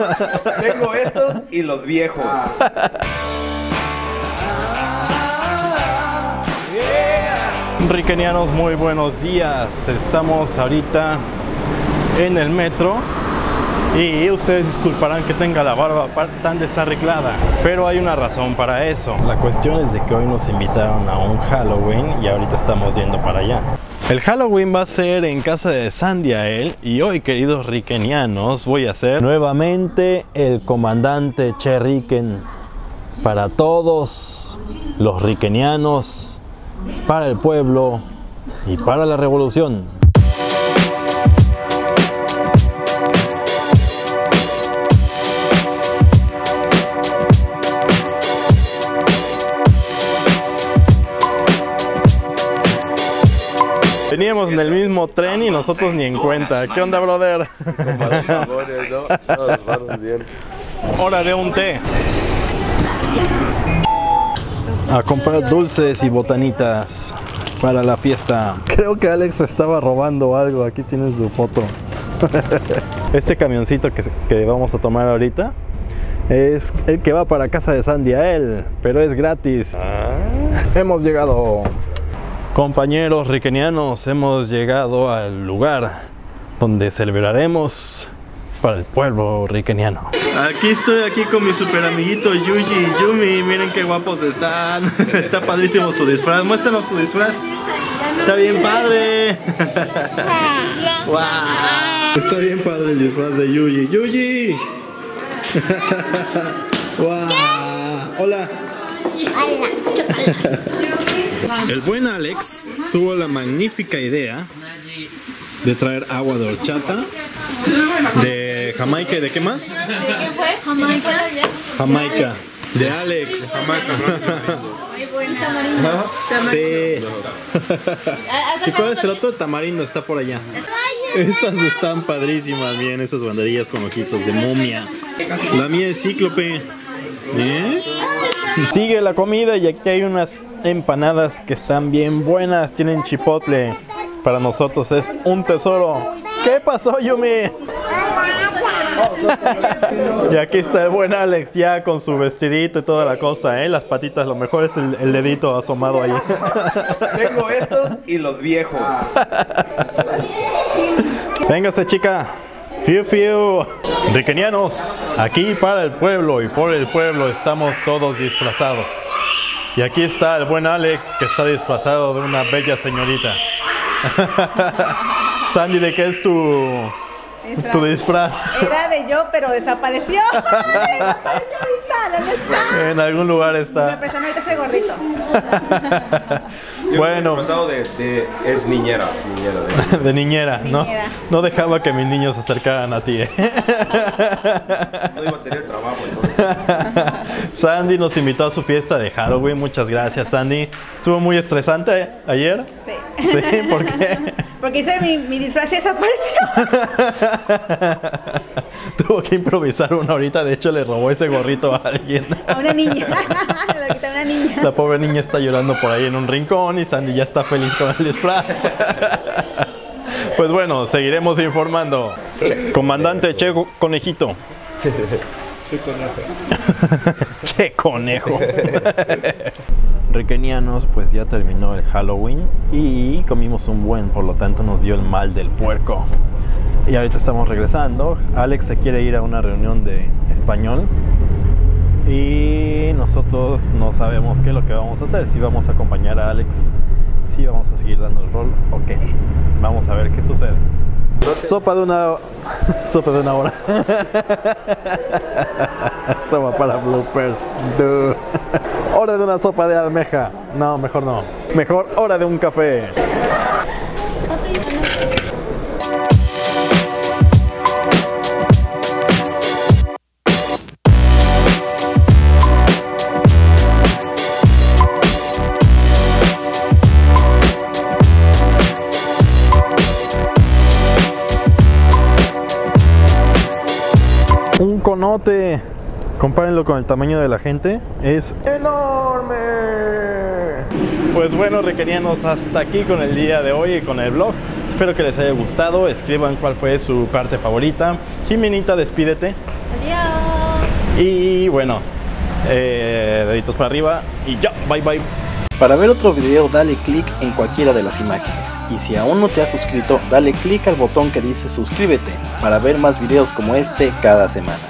Tengo estos y los viejos. Riquenianos, muy buenos días. Estamos ahorita en el metro y ustedes disculparán que tenga la barba tan desarreglada, pero hay una razón para eso. La cuestión es de que hoy nos invitaron a un Halloween y ahorita estamos yendo para allá. El Halloween va a ser en casa de Sandiael y hoy, queridos riquenianos, voy a ser nuevamente el comandante Cherriken para todos los riquenianos, para el pueblo y para la revolución. Veníamos en el mismo tren y nosotros ni en cuenta. ¿Qué onda, brother? Hora de un té. A comprar dulces y botanitas para la fiesta. Creo que Alex estaba robando algo. Aquí tienen su foto. Este camioncito que, que vamos a tomar ahorita es el que va para casa de Sandy a él, pero es gratis. Hemos llegado. Compañeros riquenianos, hemos llegado al lugar donde celebraremos para el pueblo riqueniano. Aquí estoy aquí con mi super amiguito Yuji y Yumi. Miren qué guapos están. Está padrísimo su disfraz. Muéstranos tu disfraz. Está bien padre. wow. Está bien padre el disfraz de Yuji. Yuji. wow. Hola. El buen Alex tuvo la magnífica idea de traer agua de horchata, de Jamaica y de qué más? Jamaica. Jamaica, de Alex. Sí. ¿Y cuál es el otro? Tamarindo, está por allá. Estas están padrísimas, bien, esas banderillas con ojitos de momia. La mía es cíclope. ¿Eh? Sigue la comida y aquí hay unas empanadas que están bien buenas, tienen chipotle. Para nosotros es un tesoro. ¿Qué pasó, Yumi? y aquí está el buen Alex ya con su vestidito y toda la cosa, ¿eh? Las patitas, lo mejor es el, el dedito asomado ahí. Tengo estos y los viejos. Véngase, chica. Fiu, fiu. Riquenianos, aquí para el pueblo y por el pueblo estamos todos disfrazados. Y aquí está el buen Alex que está disfrazado de una bella señorita. Sandy, ¿de qué es tu, tu disfraz? Era de yo, pero desapareció. desapareció ¿dónde está? En algún lugar Me está. prestan ahorita ese gorrito. Yo Bueno. me de, de- es niñera, niñera de- De niñera, ¿no? Niñera. No dejaba que mis niños se acercaran a ti. ¿eh? No iba a tener trabajo entonces. Sandy nos invitó a su fiesta de Halloween. Muchas gracias, Sandy. Estuvo muy estresante ayer. Sí. Sí, ¿por qué? Porque hice mi, mi disfraz y desapareció. Tuvo que improvisar una ahorita. De hecho, le robó ese gorrito a alguien. A una niña. Lo quité a una niña. La pobre niña está llorando por ahí en un rincón y Sandy ya está feliz con el disfraz. Pues bueno, seguiremos informando. Comandante Che Conejito. Che Conejo. Requenianos, pues ya terminó el Halloween y comimos un buen, por lo tanto nos dio el mal del puerco. Y ahorita estamos regresando. Alex se quiere ir a una reunión de español y nosotros no sabemos qué es lo que vamos a hacer. Si vamos a acompañar a Alex, si vamos a seguir dando el rol o qué. Vamos a ver qué sucede. Sopa de una sopa de una hora. Esto va para bloopers. Hora de una sopa de almeja. No, mejor no. Mejor hora de un café. Un conote, compárenlo con el tamaño de la gente, es enorme. Pues bueno, requerianos, hasta aquí con el día de hoy y con el vlog. Espero que les haya gustado. Escriban cuál fue su parte favorita. Jimenita, despídete. Adiós. Y bueno, eh, deditos para arriba y ya, bye bye. Para ver otro video dale clic en cualquiera de las imágenes y si aún no te has suscrito dale clic al botón que dice suscríbete para ver más videos como este cada semana.